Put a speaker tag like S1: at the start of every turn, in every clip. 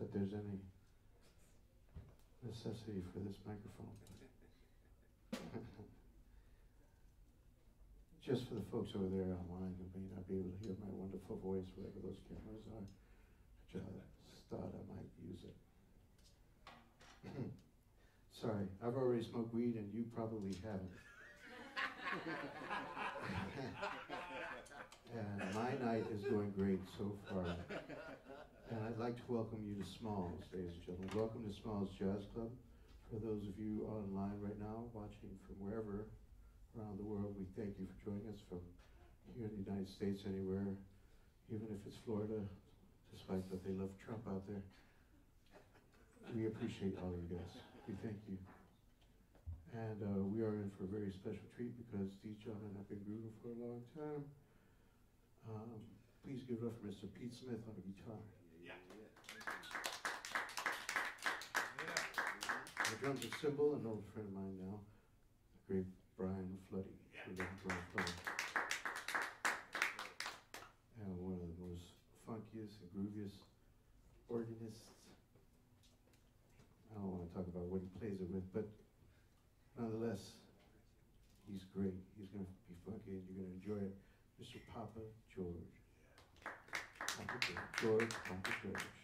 S1: there's any necessity for this microphone. Just for the folks over there online who may not be able to hear my wonderful voice, wherever those cameras are, just thought I might use it. Sorry, I've already smoked weed and you probably haven't. and my night is going great so far. And I'd like to welcome you to Smalls, ladies and gentlemen. Welcome to Smalls Jazz Club. For those of you online right now, watching from wherever around the world, we thank you for joining us from here in the United States, anywhere, even if it's Florida, despite that they love Trump out there. We appreciate all of you guys. We thank you. And uh, we are in for a very special treat because these gentlemen have been grooving for a long time. Um, please give it up for Mr. Pete Smith on the guitar. The drums are Symbol, an old friend of mine now, the great Brian Floody. Yeah. Brian Floody. And one of the most funkiest and grooviest organists. I don't want to talk about what he plays it with, but nonetheless, he's great. He's going to be funky and you're going to enjoy it. Mr. Papa George. Papageorge. George, Papa George.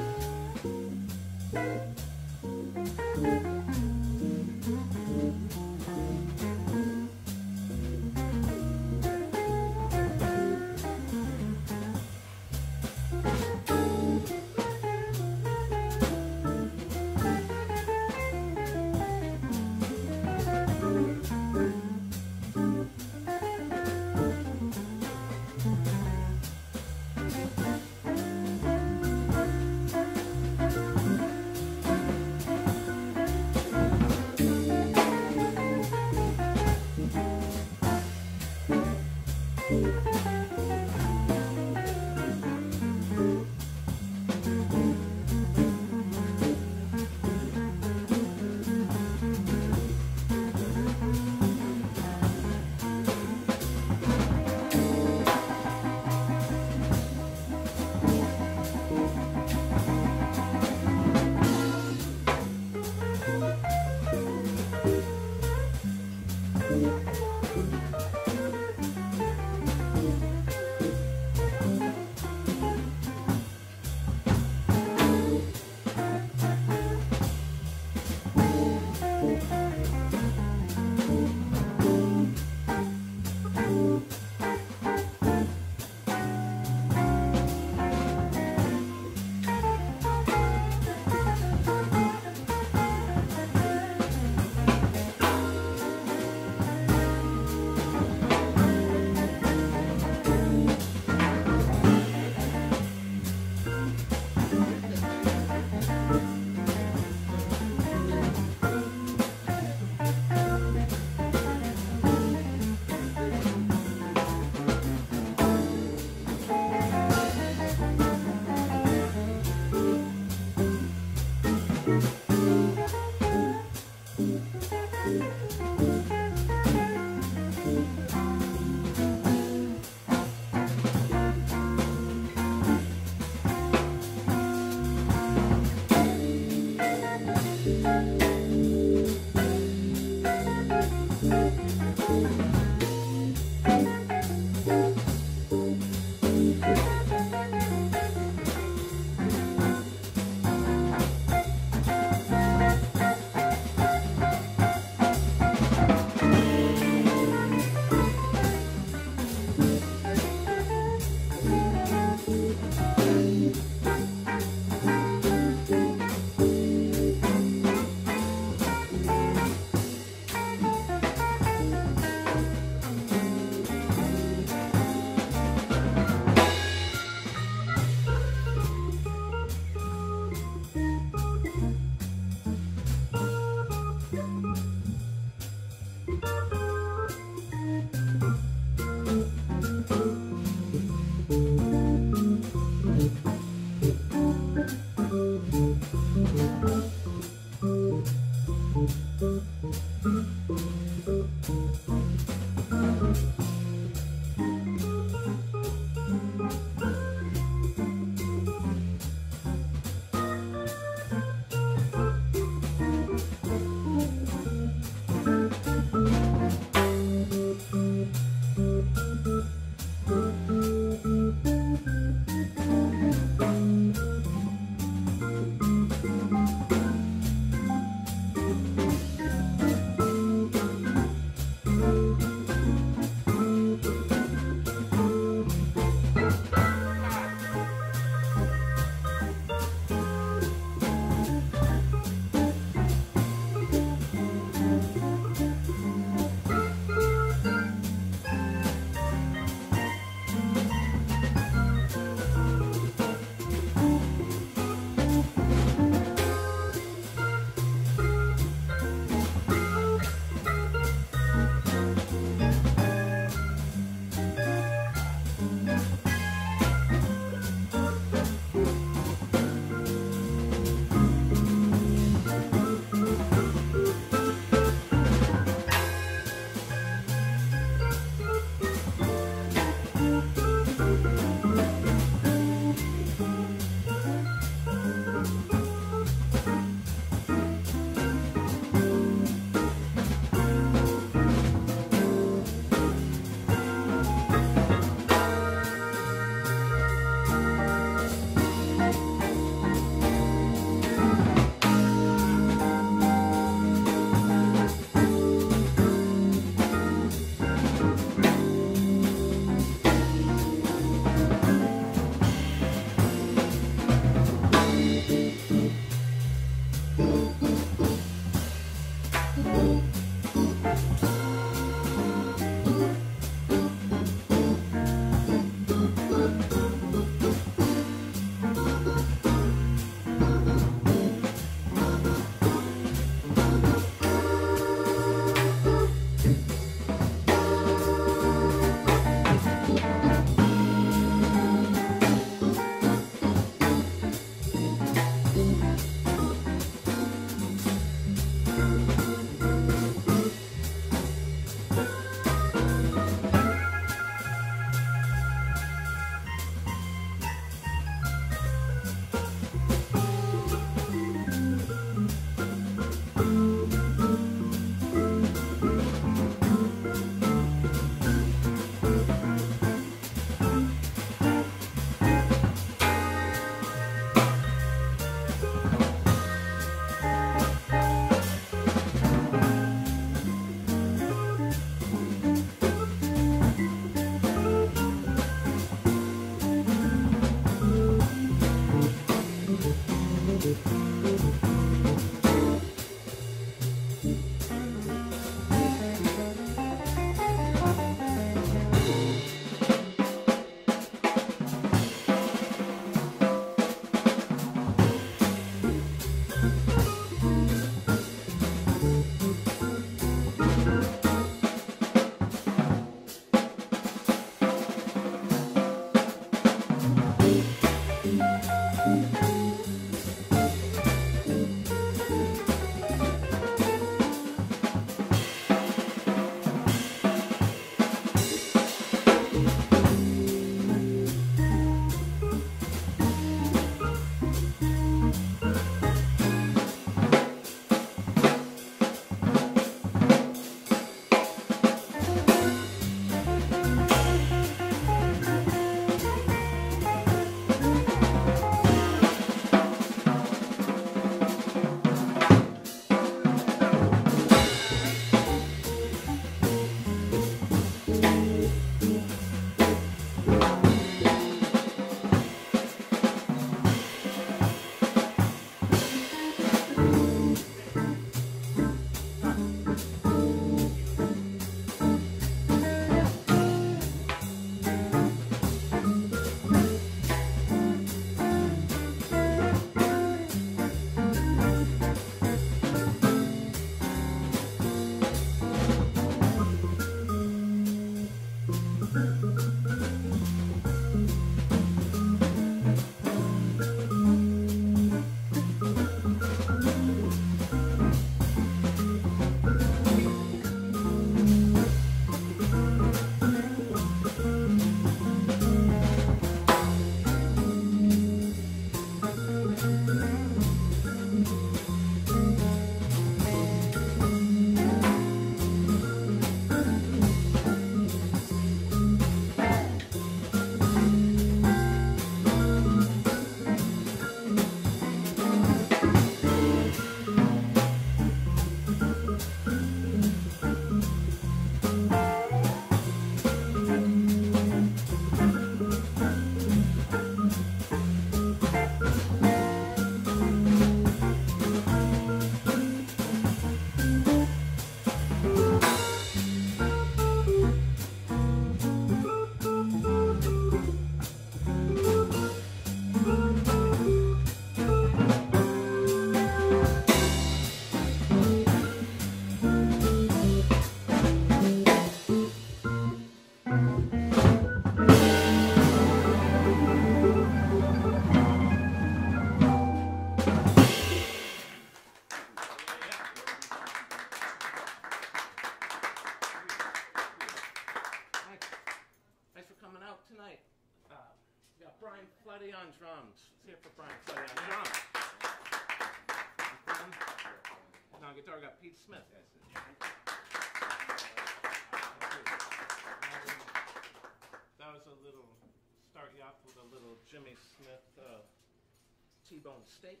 S2: T-bone steak.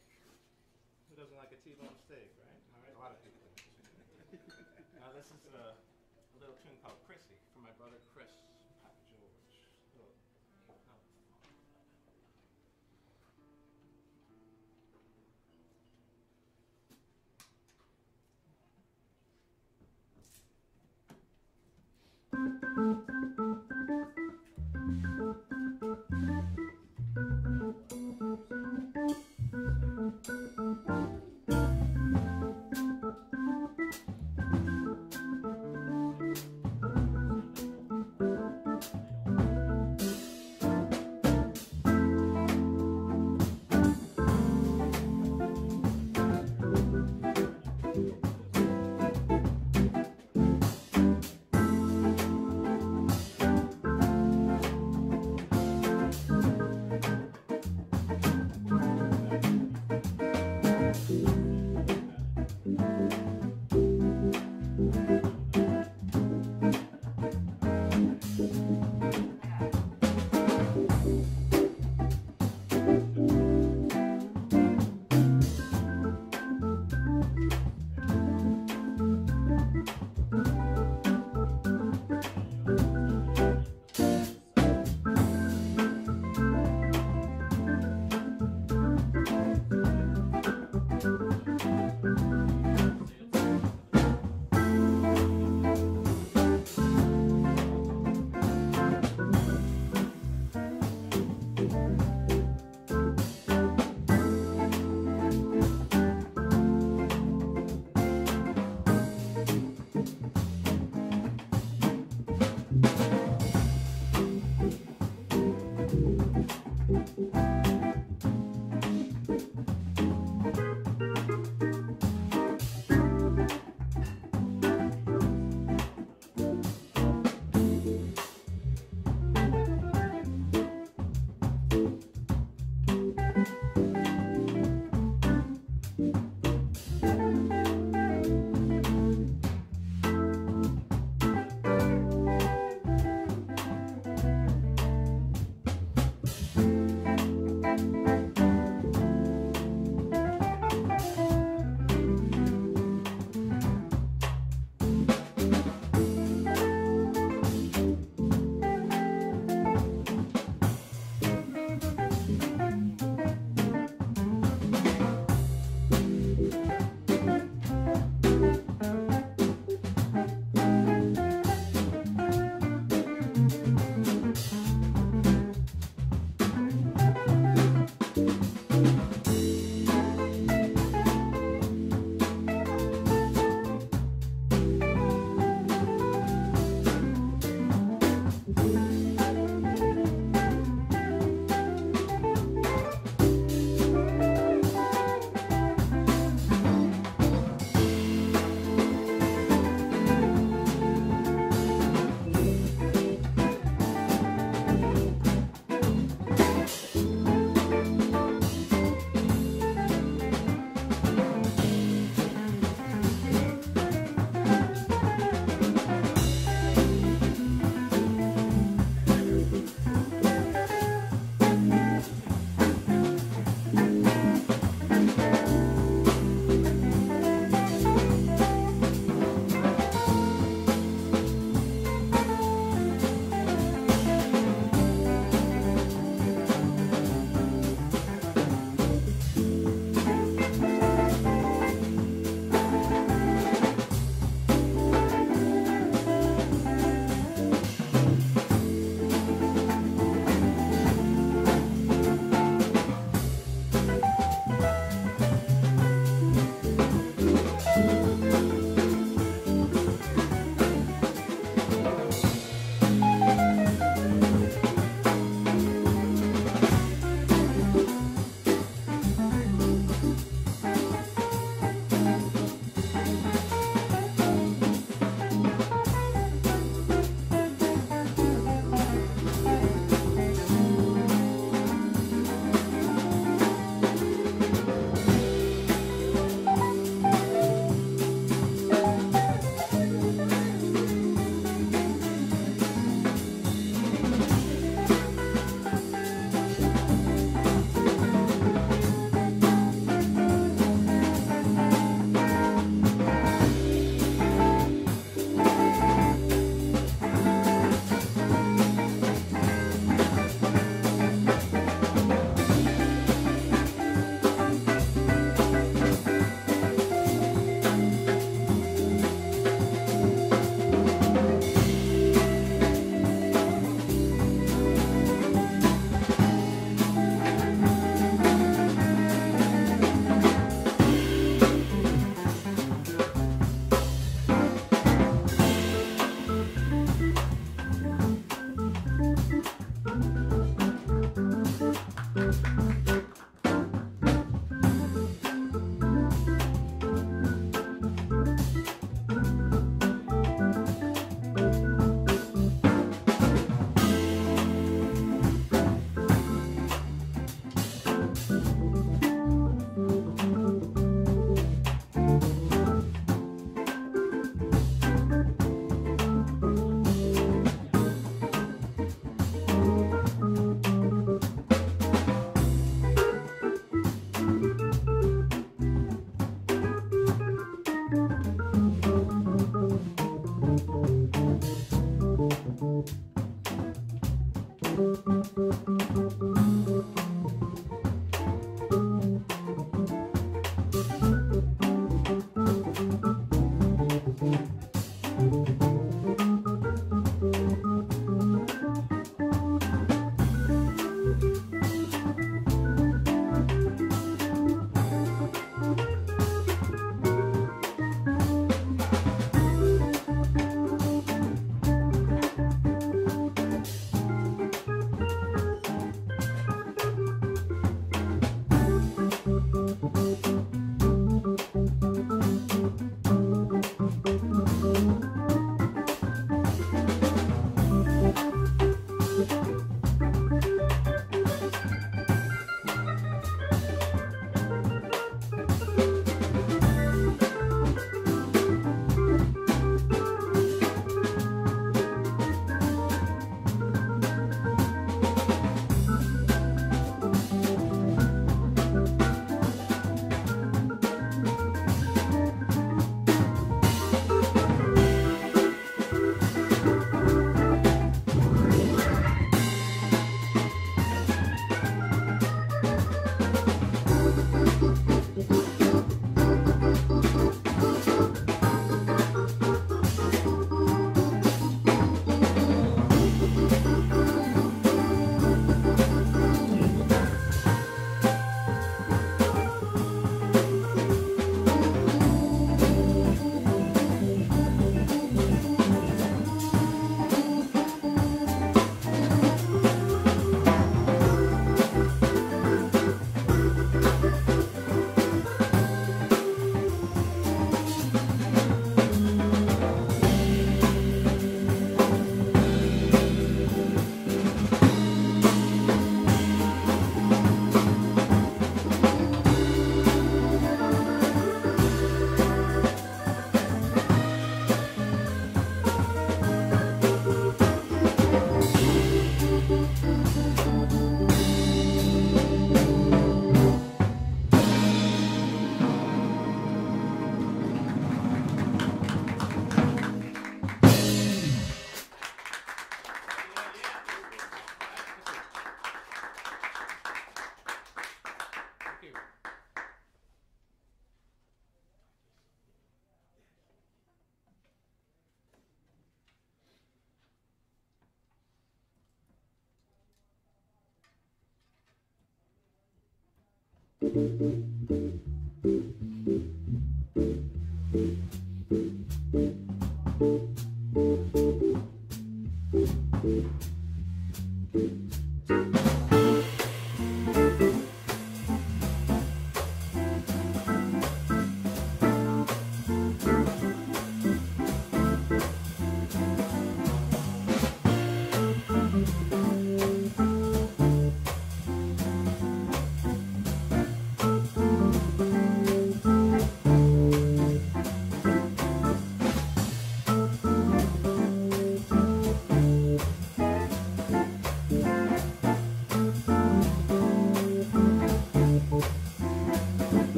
S2: Who doesn't like a T-bone steak,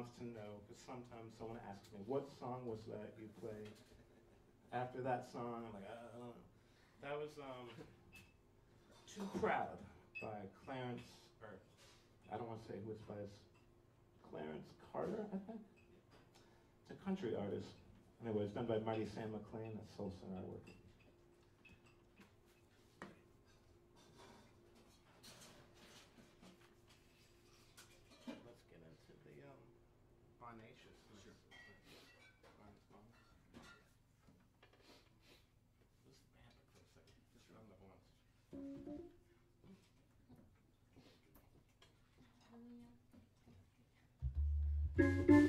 S2: wants to know, because sometimes someone asks me, what song was that you played after that song? I'm like, I know. That was um, Too Proud by Clarence, or I don't want to say who it's by, Clarence Carter, I think. It's a country artist. Anyway, it's done by Marty Sam McLean a Soul singer Artwork. Let's
S3: Thank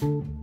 S4: Thank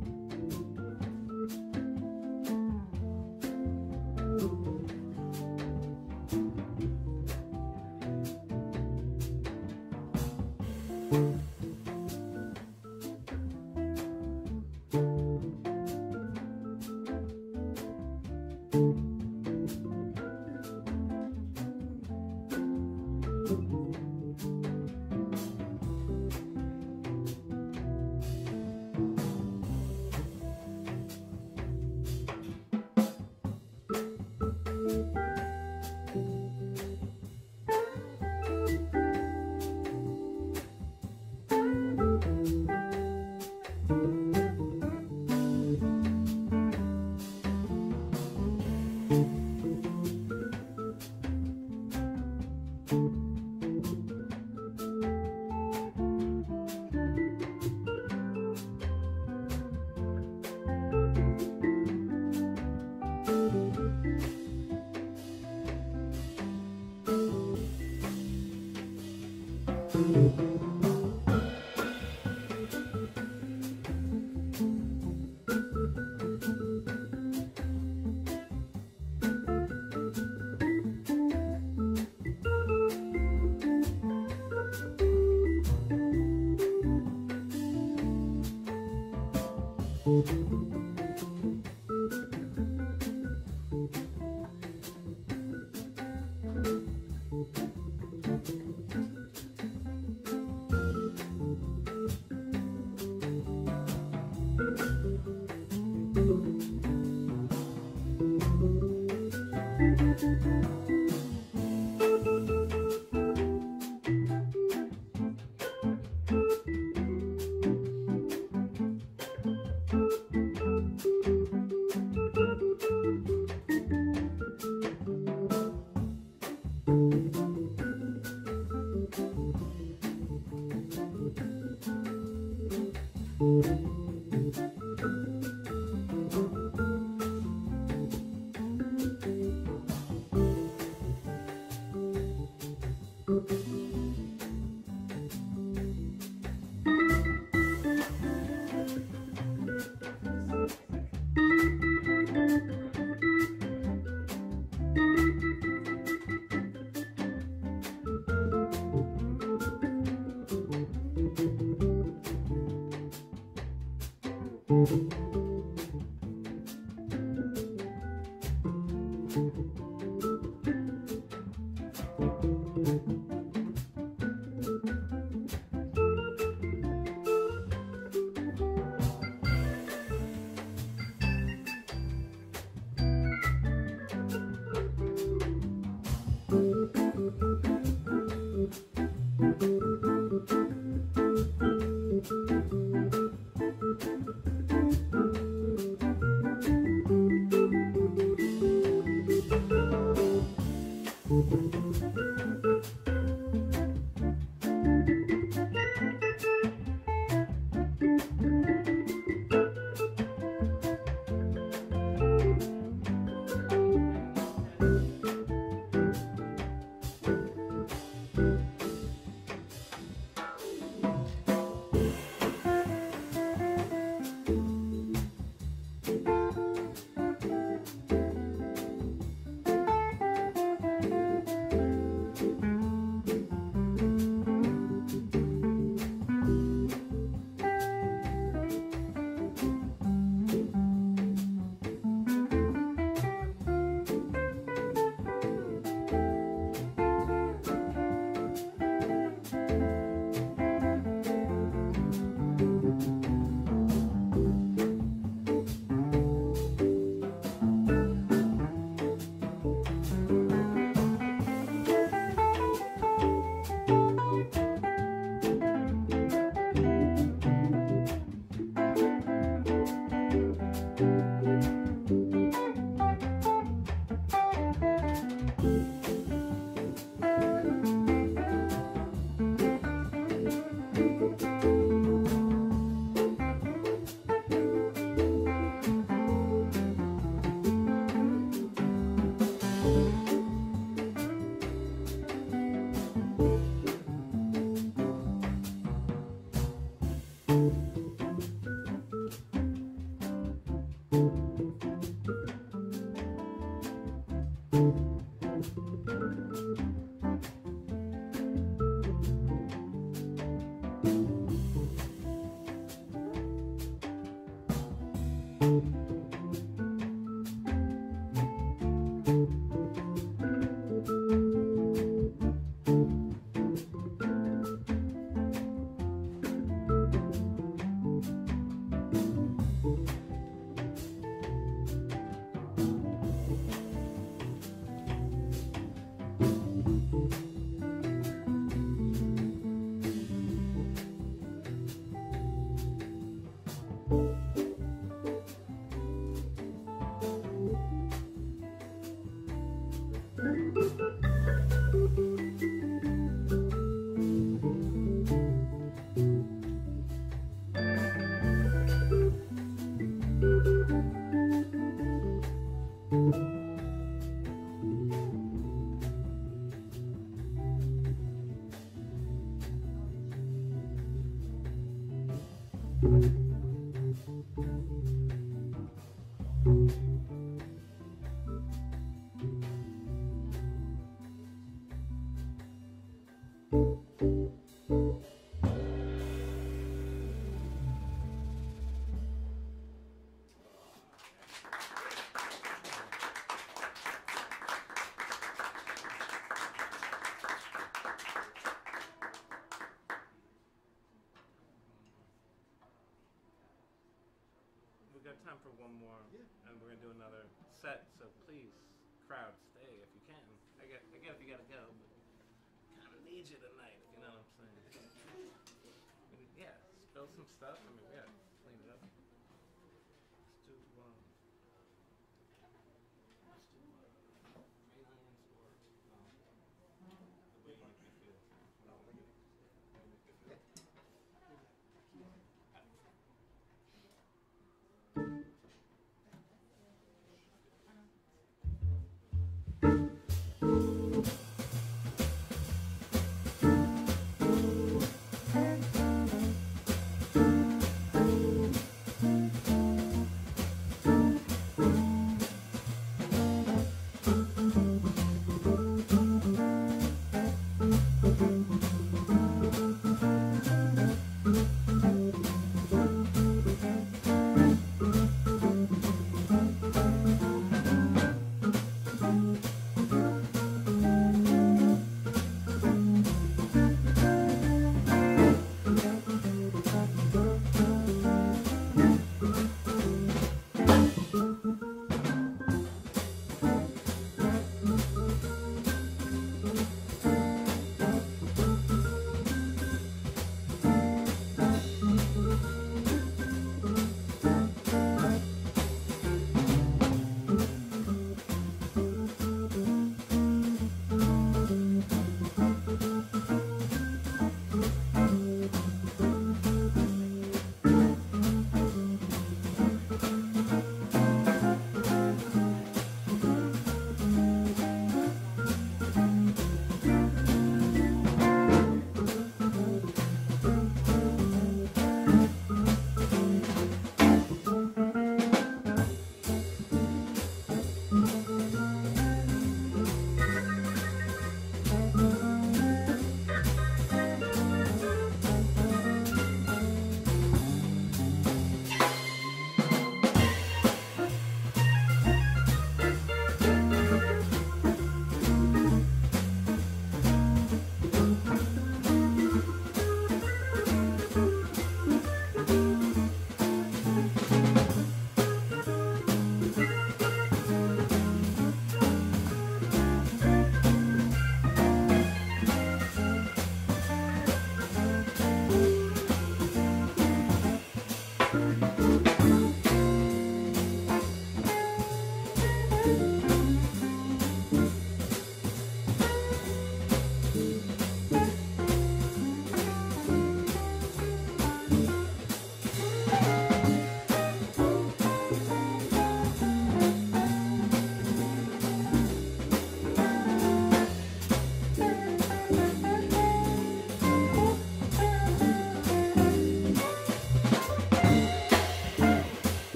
S2: We've time for one more, and we're gonna do another set. So please, crowd, stay if you can. I get, I get if you gotta go, but kind of need you tonight. If you know what I'm saying? Yeah, spill some stuff.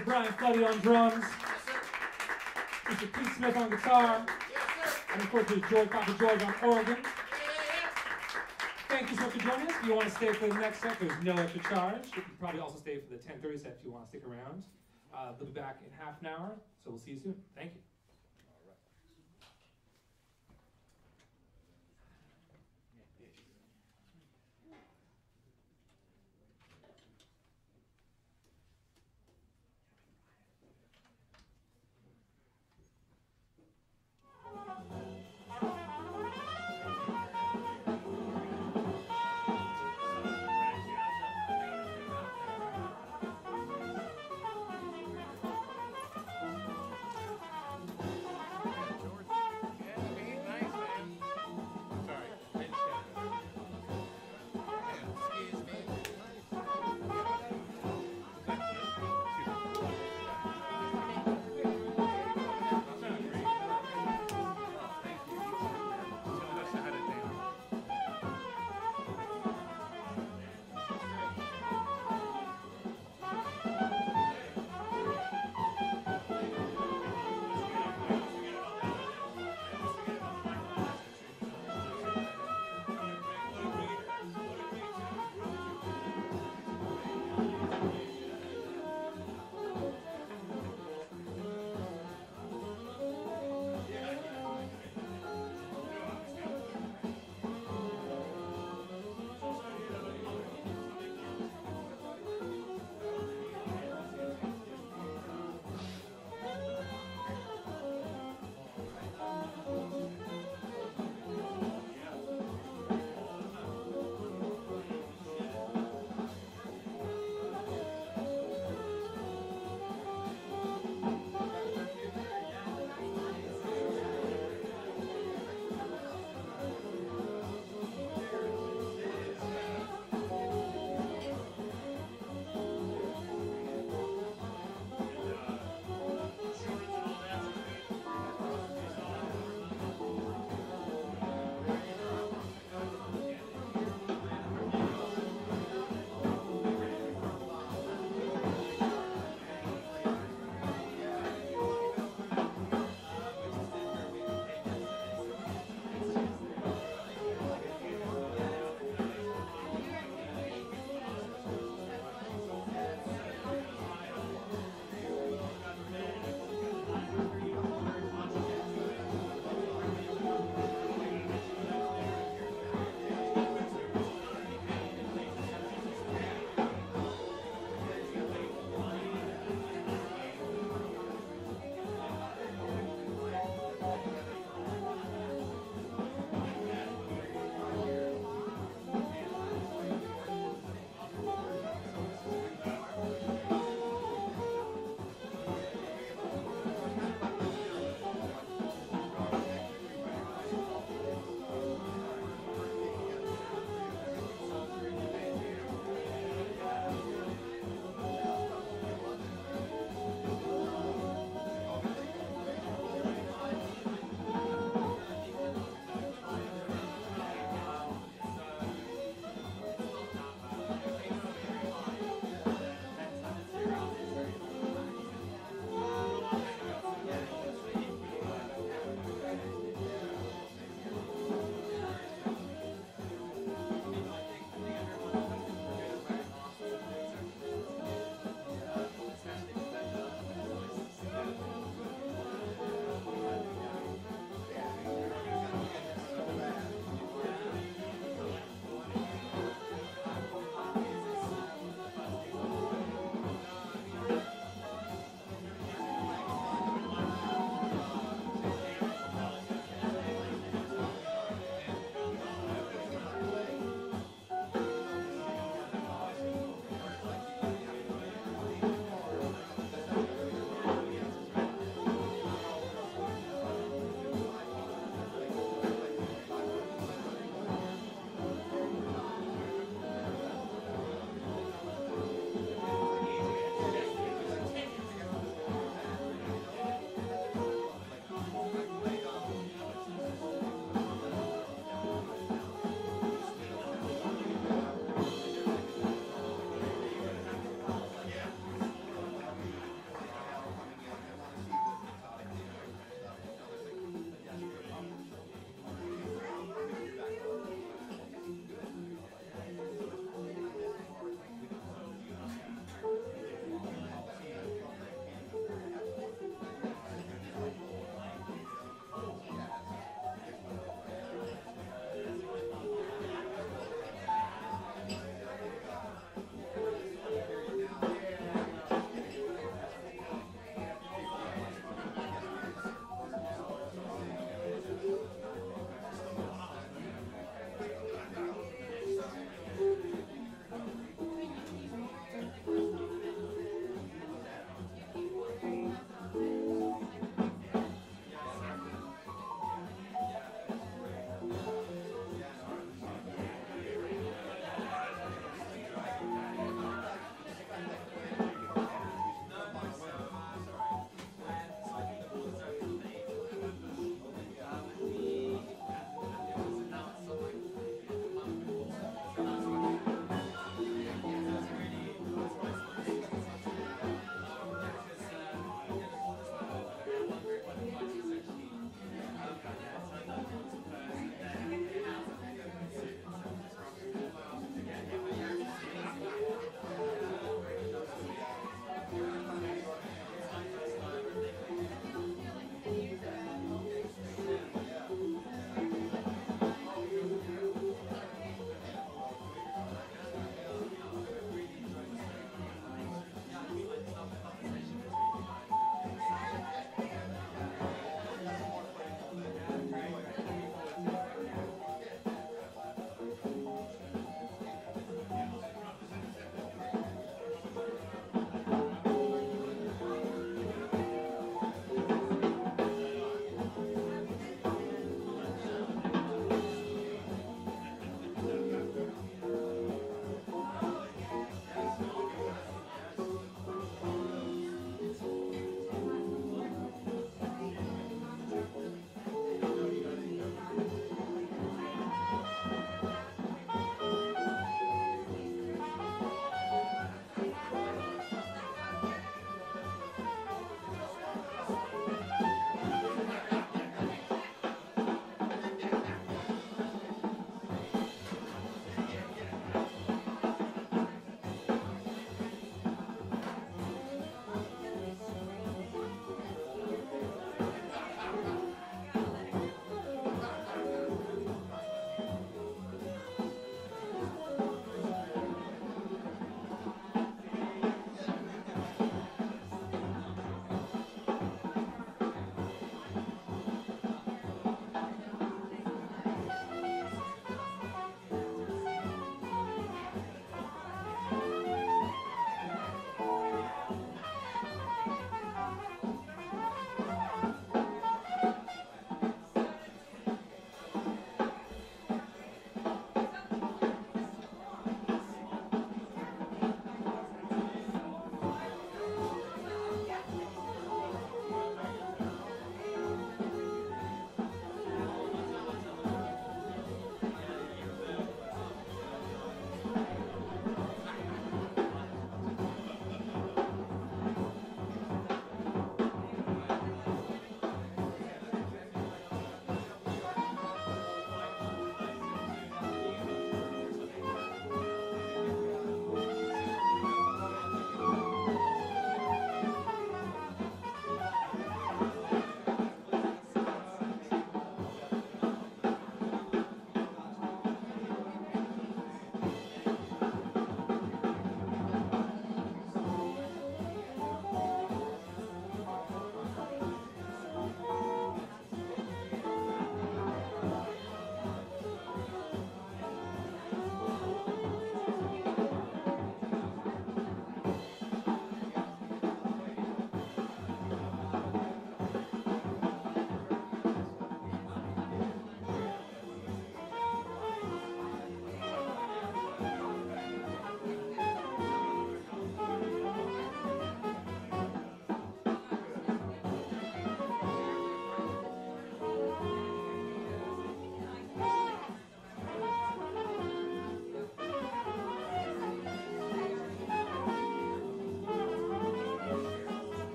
S4: Mr. Brian Floody on drums,
S3: Yes, sir.
S4: Mr. Pete Smith on guitar,
S3: Yes, sir.
S4: and of course Mr. George Papageorge on organ. Thank you so much for joining us. If you want to stay for the next set, there's no extra charge. You can probably also stay for the 10:30 set if you want to stick around. Uh, they'll be back in half an hour, so we'll see you soon. Thank you.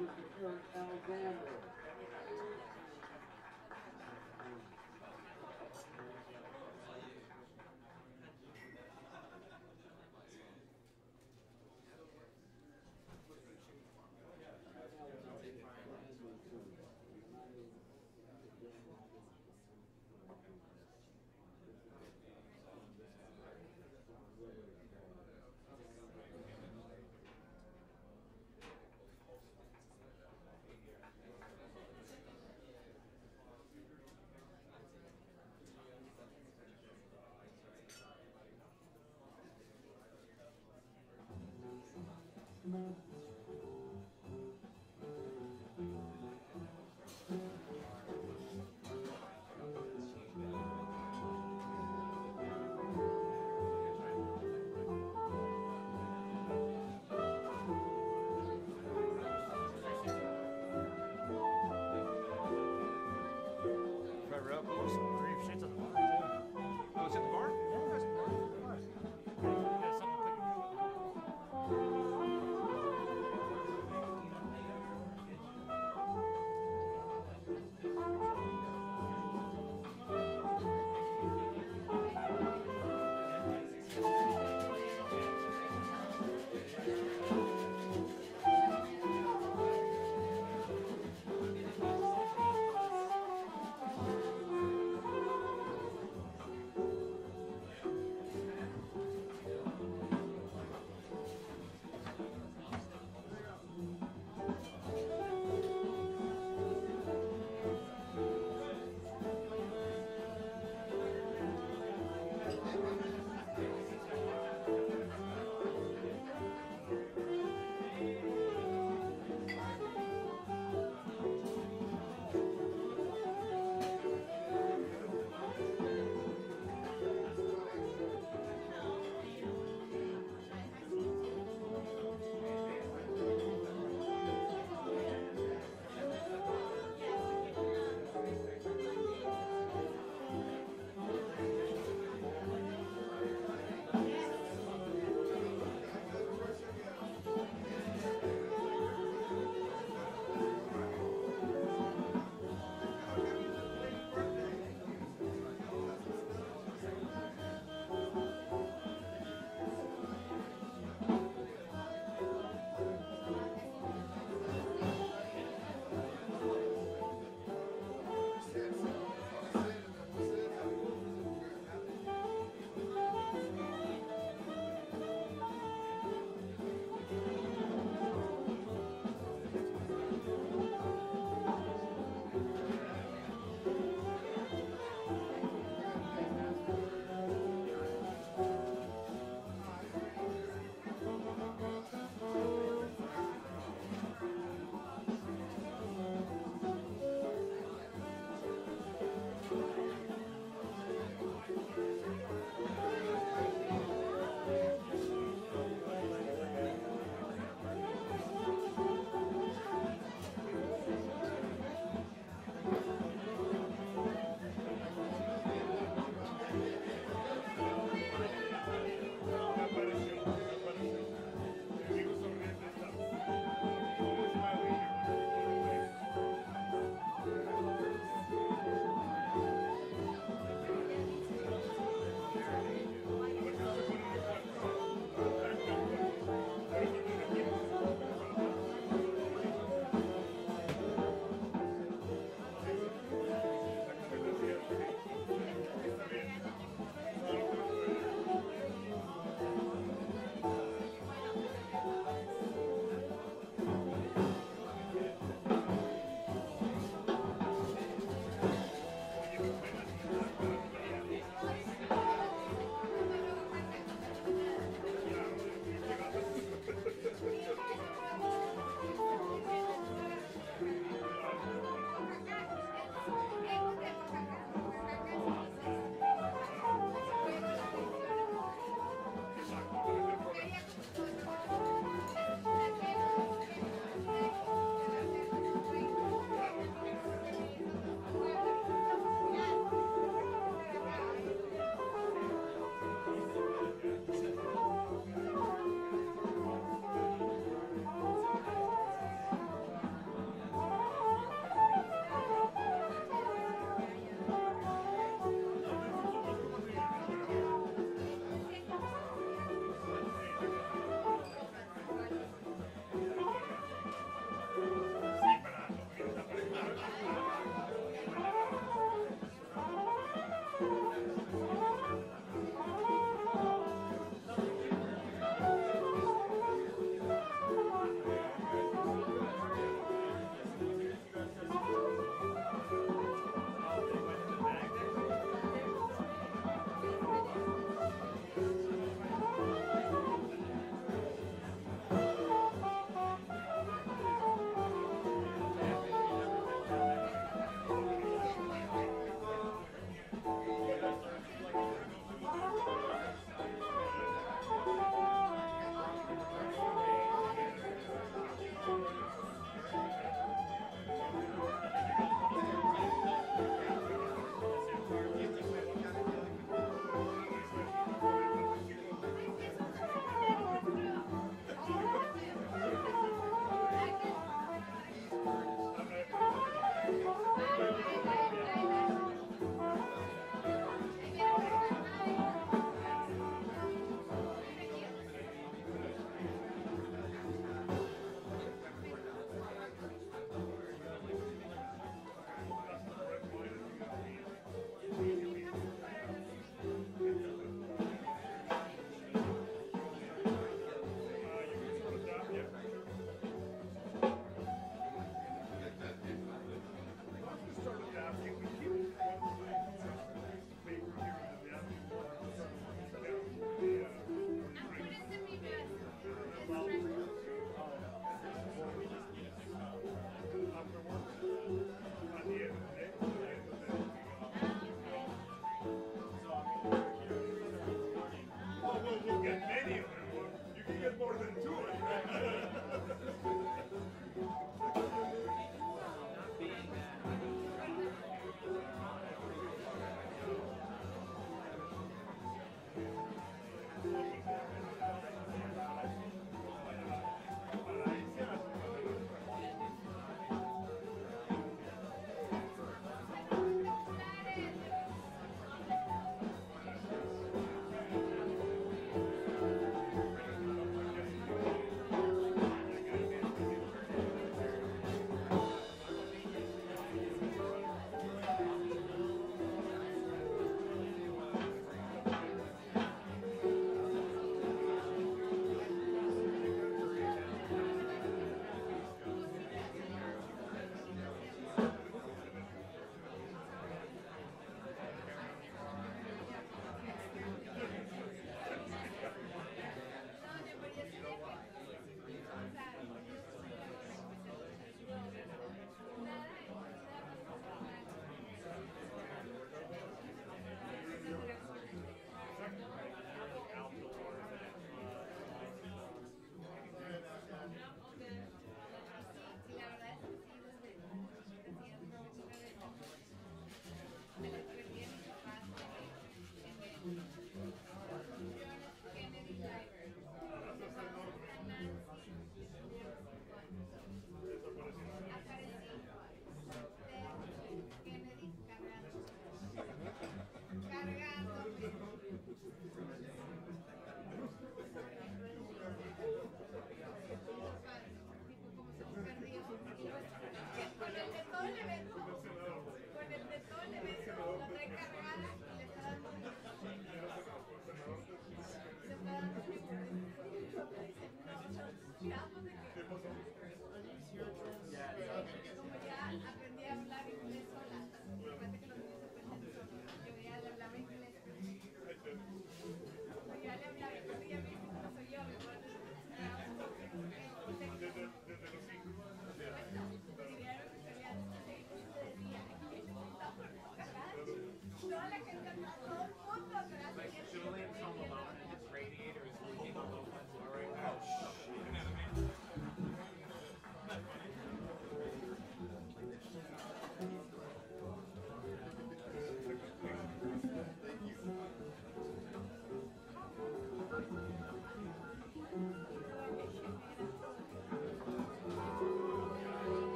S5: Mr. Eric Alexander.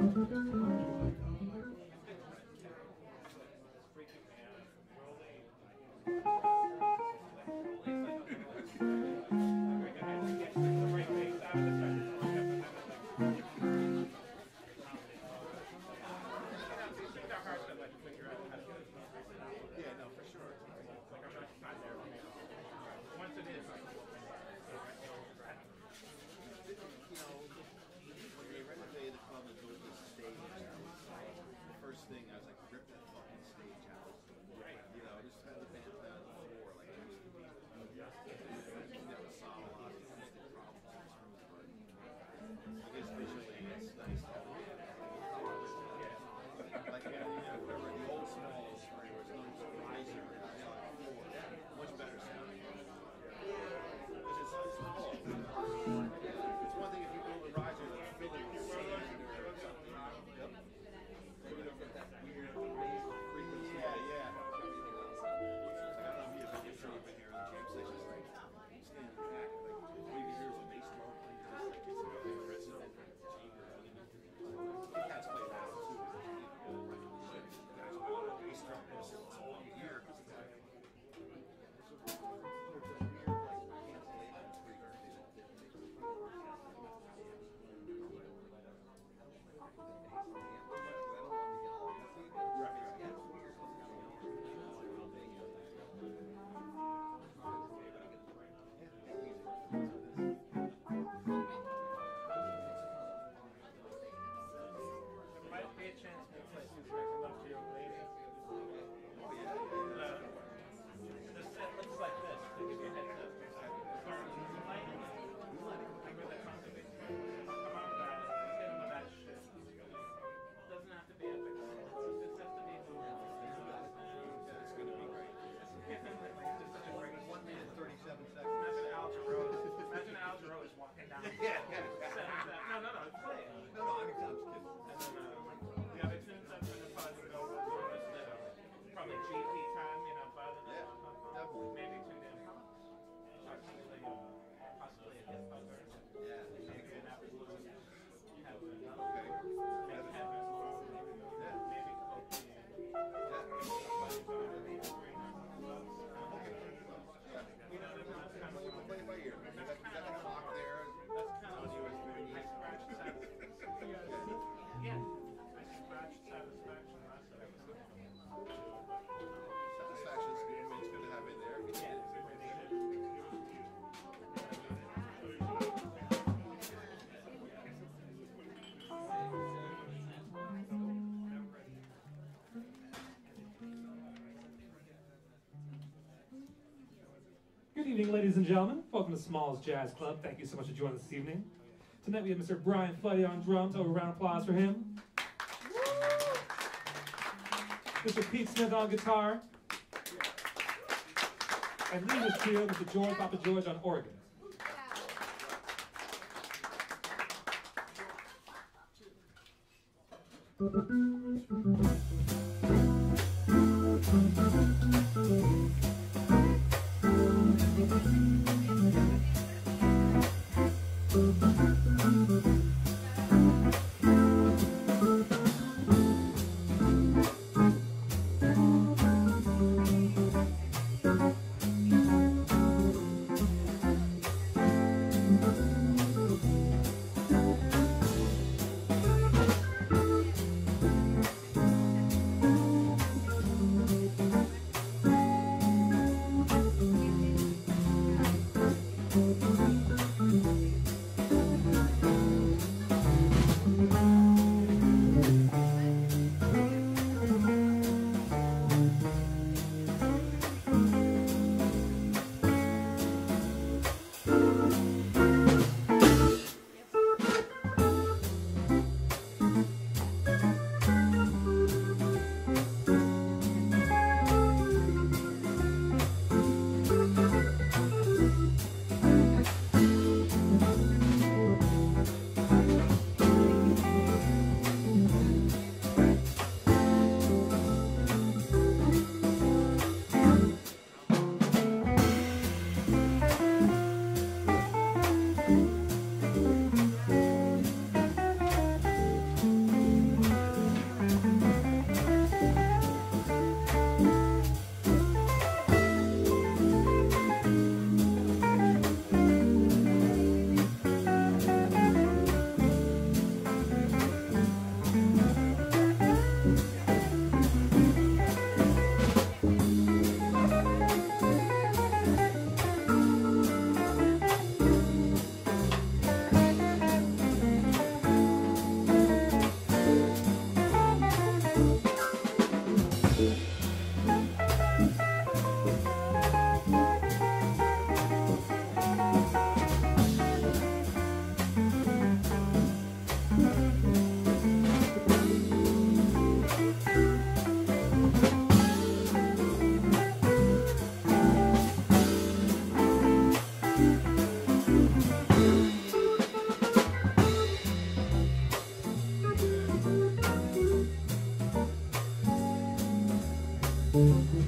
S6: 좋아요. Good
S4: evening, ladies and gentlemen. Welcome to Smalls Jazz Club. Thank you so much for joining us this evening. Tonight we have Mr. Brian Floody on drums. Over a round of applause for him. Mr. Pete Smith on guitar. And leading us here, Mr. George Papageorge on organ.
S2: Mm-hmm.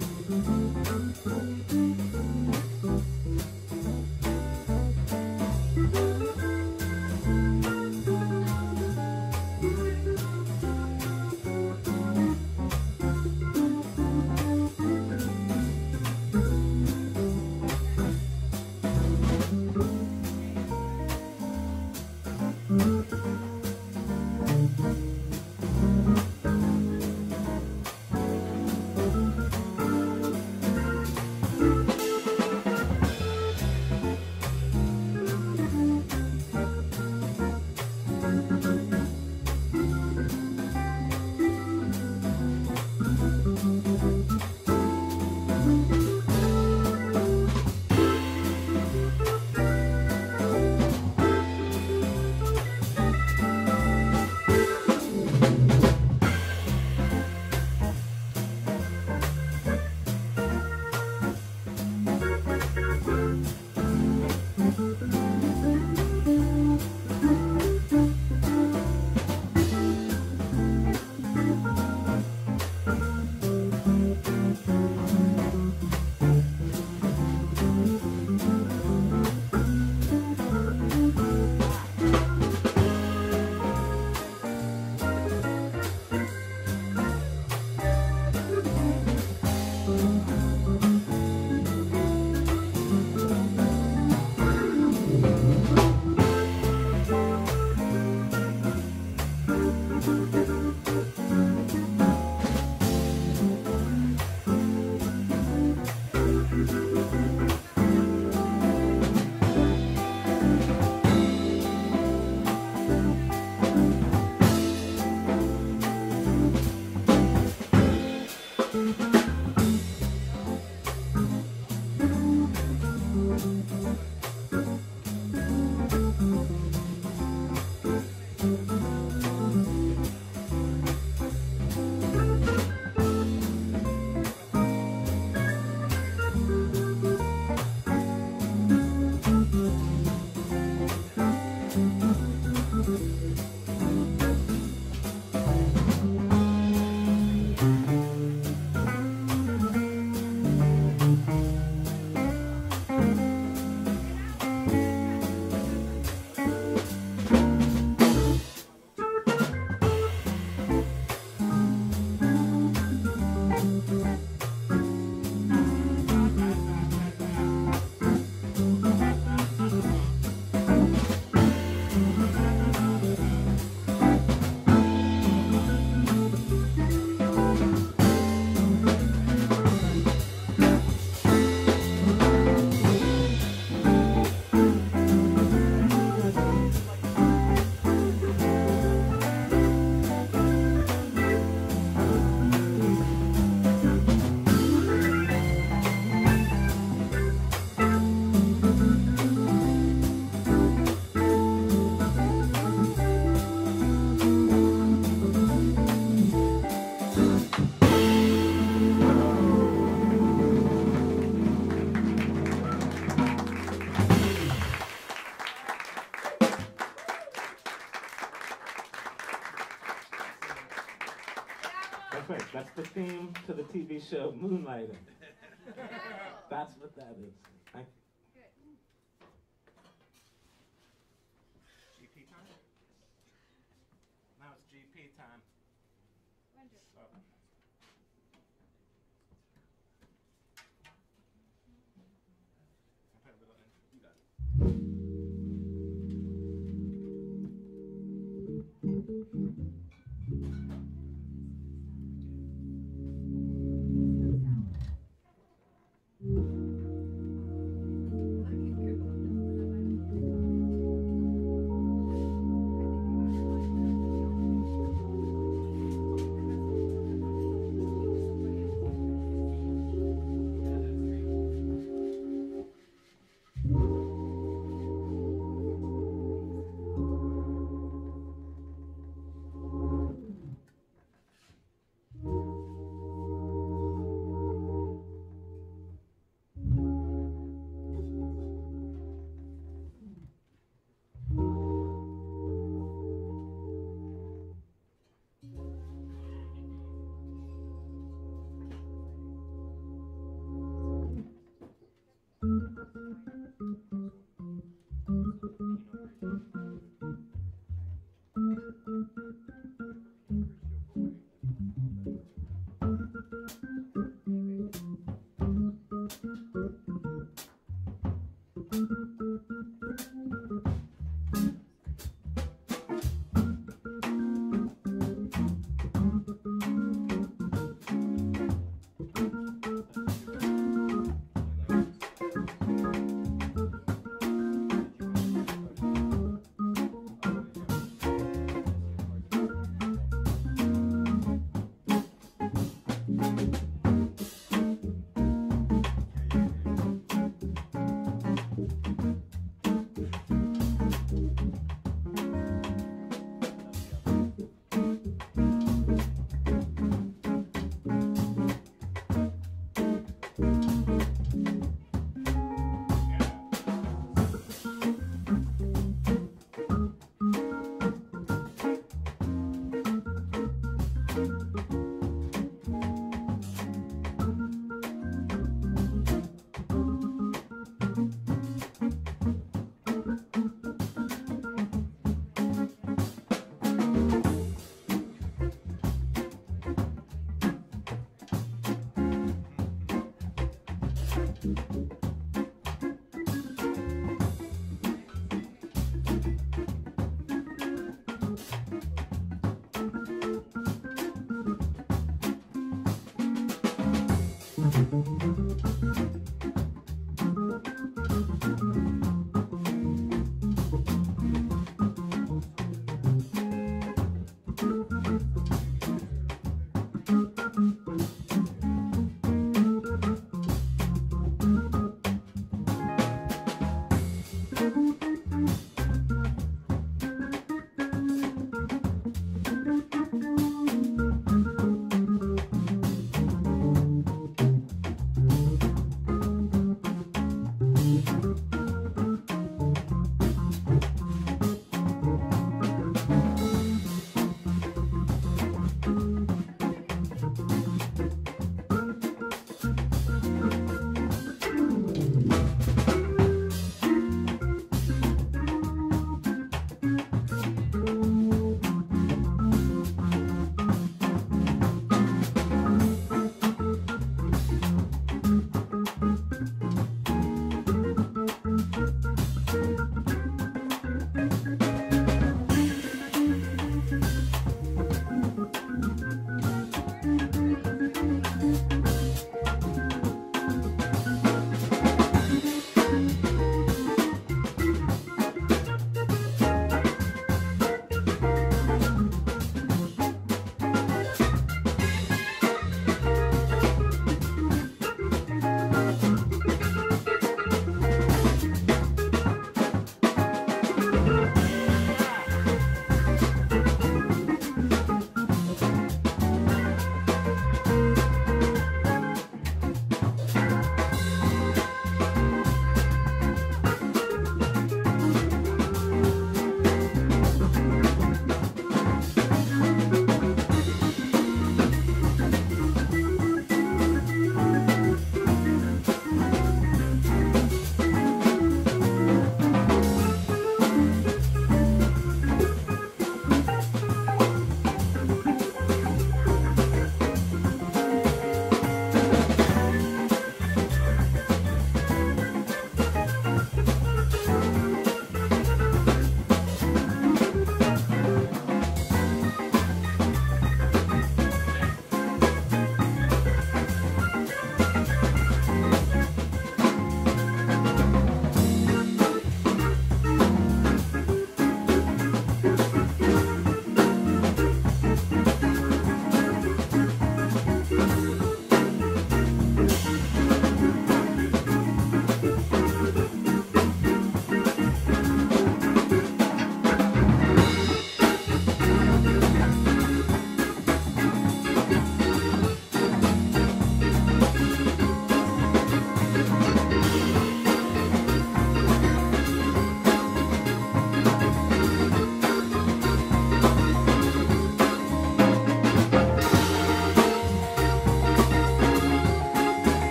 S2: to the TV show Moonlighting. That's what that is. Thank you. GP time? Now it's GP time. So. You got it.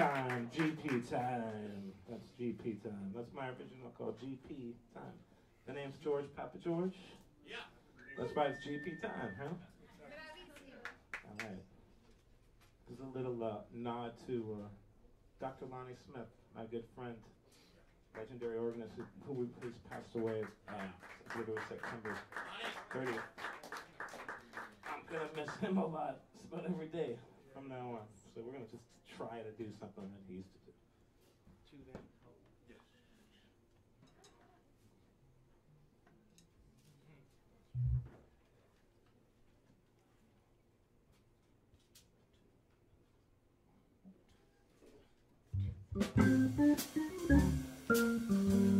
S2: Time, GP time. That's GP time. That's my original called GP time. The name's George Papageorge.
S6: Yeah.
S2: That's why it's GP time, huh? All right. This is a little uh, nod to uh, Dr. Lonnie Smith, my good friend, legendary organist who, who who's passed away. Uh, I believe it was September 30th. I'm gonna miss him a lot. It's about every day from now on. So we're gonna just try to do something that he used to do. To hope. Yes. Mm -hmm.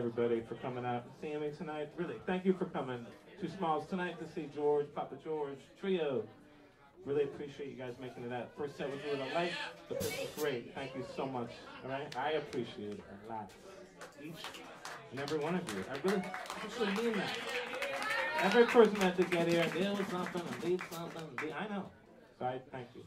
S2: Everybody for coming out and seeing me tonight. Really, thank you for coming to Smalls tonight to see George, Papageorge, Trio. Really appreciate you guys making it out. First set was little light, but this was great. Thank you so much. All right, I appreciate it a lot. Each and every one of you. I really actually mean that. Every person that did get here, deal with something and leave something. And be, I know. So I thank you.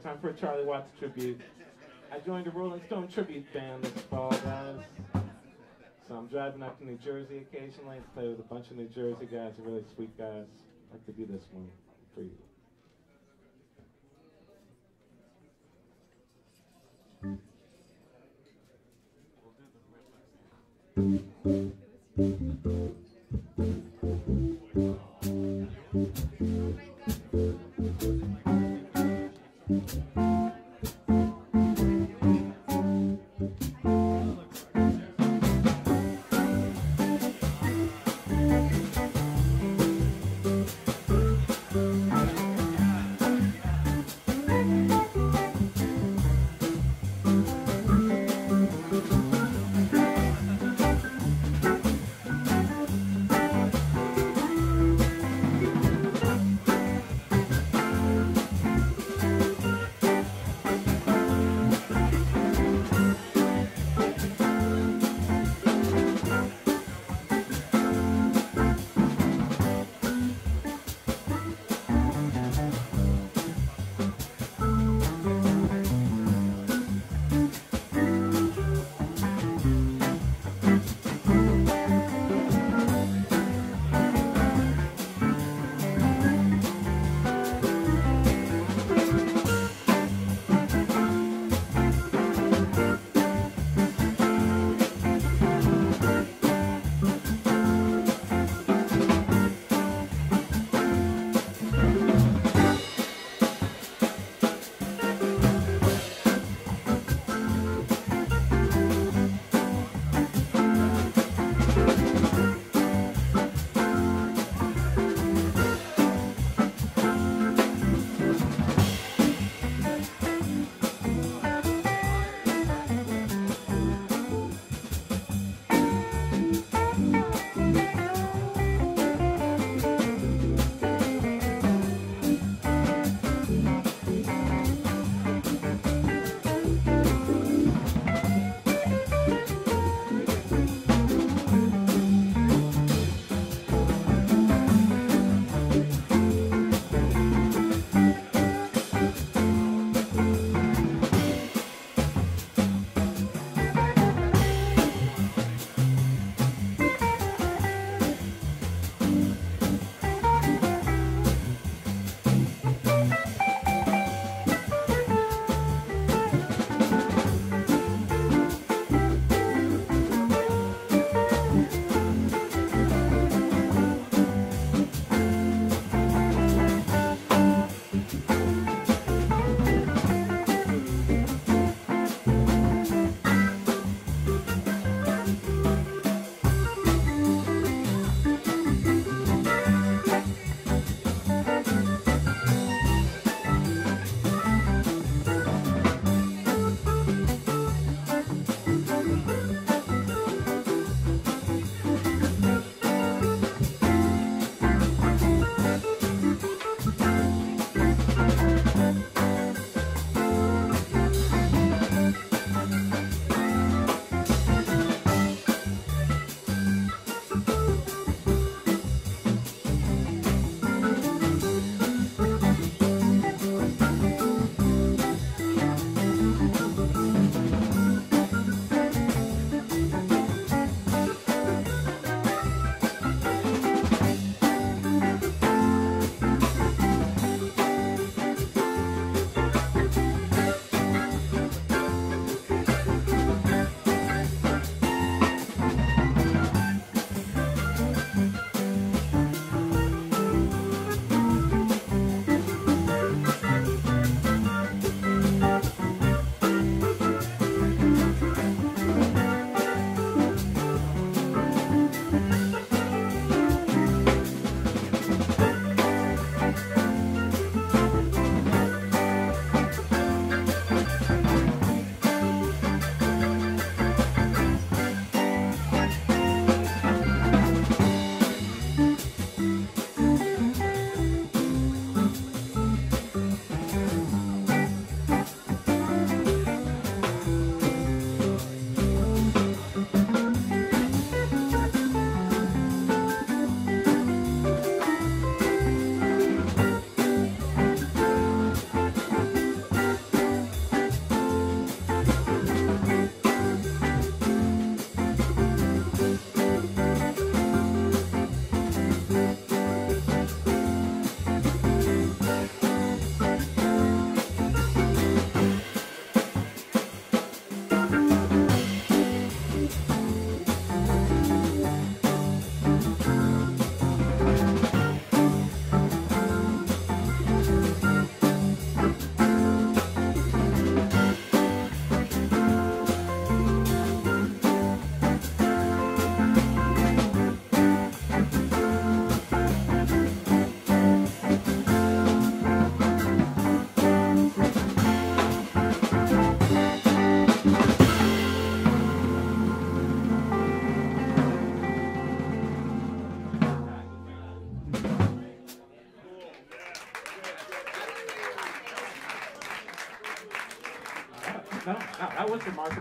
S2: Time for a Charlie Watts tribute. I joined a Rolling Stone tribute band this fall, guys. Uh, so I'm driving up to New Jersey occasionally to play with a bunch of New Jersey guys, really sweet guys. I'd like to do this one for you.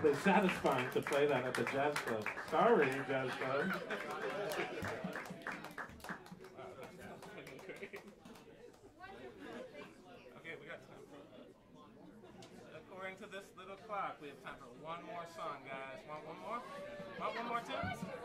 S2: Was satisfying to play that at the jazz club. Sorry, jazz club.
S7: Okay, we got time. Uh, according to this little clock, we have time for one more song, guys. Want one more? Want one more too?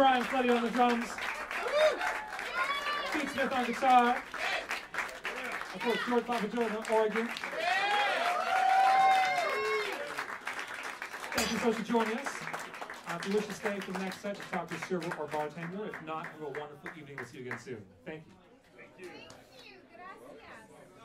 S4: Brian Floody on the drums. Pete Smith on guitar. Of course, George Papageorge on organ. Thank you so much for joining us. Uh, if you wish to stay for the next set, talk to your server or bartender. If not, have a wonderful evening. We'll see you again soon. Thank you. Thank you. Thank you.